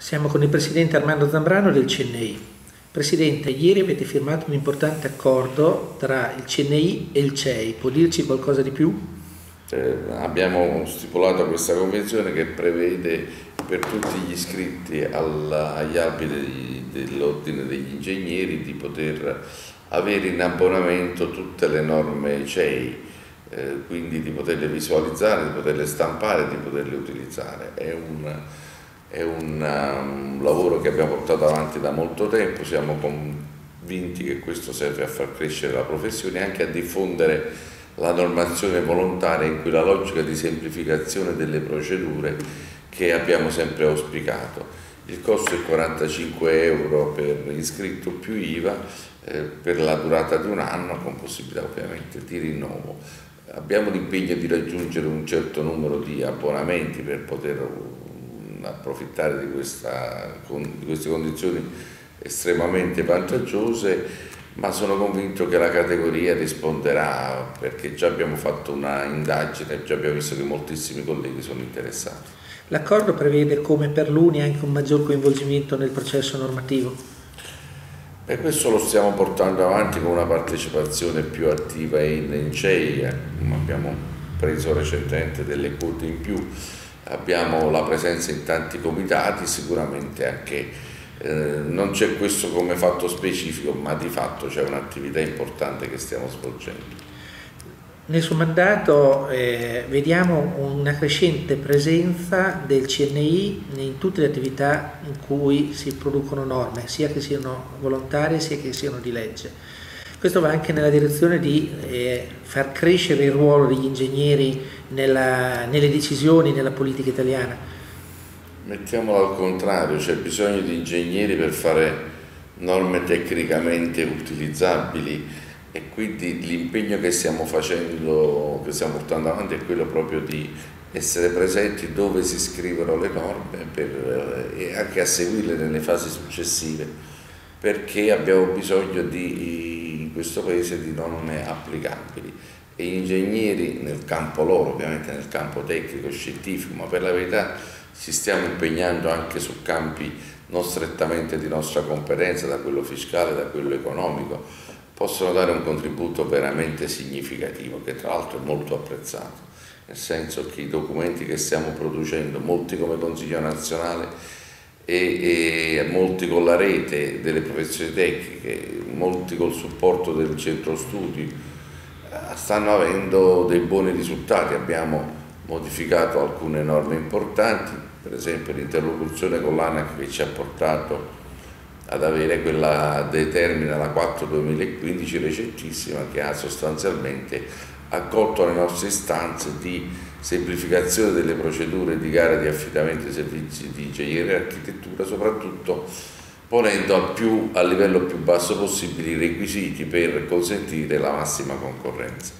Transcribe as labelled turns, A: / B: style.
A: Siamo con il Presidente Armando Zambrano del CNI. Presidente, ieri avete firmato un importante accordo tra il CNI e il CEI, può dirci qualcosa di più?
B: Eh, abbiamo stipulato questa convenzione che prevede per tutti gli iscritti al, agli albi dell'ordine degli ingegneri di poter avere in abbonamento tutte le norme CEI, eh, quindi di poterle visualizzare, di poterle stampare, di poterle utilizzare. È un, è un, um, lavoro che abbiamo portato avanti da molto tempo, siamo convinti che questo serve a far crescere la professione e anche a diffondere la normazione volontaria in cui la logica di semplificazione delle procedure che abbiamo sempre auspicato. Il costo è 45 euro per iscritto più IVA eh, per la durata di un anno con possibilità ovviamente di rinnovo. Abbiamo l'impegno di raggiungere un certo numero di abbonamenti per poter approfittare di, questa, di queste condizioni estremamente vantaggiose ma sono convinto che la categoria risponderà perché già abbiamo fatto una indagine, già abbiamo visto che moltissimi colleghi sono interessati.
A: L'accordo prevede come per l'Uni anche un maggior coinvolgimento nel processo normativo?
B: E questo lo stiamo portando avanti con una partecipazione più attiva in, in CEI, abbiamo preso recentemente delle quote in più abbiamo la presenza in tanti comitati, sicuramente anche eh, non c'è questo come fatto specifico, ma di fatto c'è un'attività importante che stiamo svolgendo.
A: Nel suo mandato eh, vediamo una crescente presenza del CNI in tutte le attività in cui si producono norme, sia che siano volontarie sia che siano di legge. Questo va anche nella direzione di eh, far crescere il ruolo degli ingegneri nella, nelle decisioni, nella politica italiana.
B: Mettiamolo al contrario, c'è bisogno di ingegneri per fare norme tecnicamente utilizzabili e quindi l'impegno che stiamo facendo, che stiamo portando avanti è quello proprio di essere presenti dove si scrivono le norme per, eh, e anche a seguirle nelle fasi successive perché abbiamo bisogno di questo paese di norme applicabili. E gli ingegneri nel campo loro, ovviamente nel campo tecnico, scientifico, ma per la verità ci stiamo impegnando anche su campi non strettamente di nostra competenza, da quello fiscale, da quello economico, possono dare un contributo veramente significativo, che tra l'altro è molto apprezzato, nel senso che i documenti che stiamo producendo, molti come Consiglio nazionale, e, e, molti con la rete delle professioni tecniche, molti col supporto del centro studi, eh, stanno avendo dei buoni risultati. Abbiamo modificato alcune norme importanti, per esempio l'interlocuzione con l'ANAC che ci ha portato ad avere quella determina la 4 2015 recentissima che ha sostanzialmente accolto le nostre istanze di semplificazione delle procedure di gara di affidamento dei servizi di ingegneria e architettura, soprattutto ponendo a, più, a livello più basso possibile i requisiti per consentire la massima concorrenza.